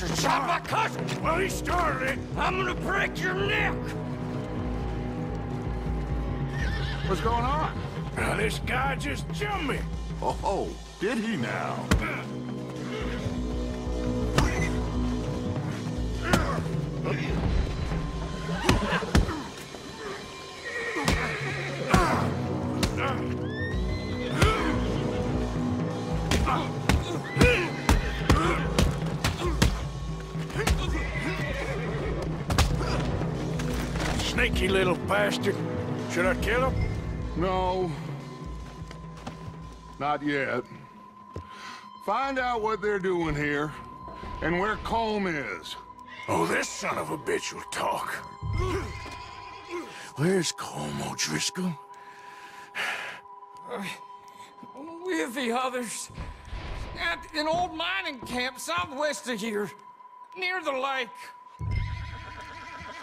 cousin! Well, he started it. I'm gonna break your neck! What's going on? Now, this guy just jumped me. Oh, oh did he now? Sneaky little bastard. Should I kill him? No. Not yet. Find out what they're doing here, and where Colm is. Oh, this son of a bitch will talk. Where's Colm O'Driscoll? With the others. At an old mining camp southwest of here. Near the lake.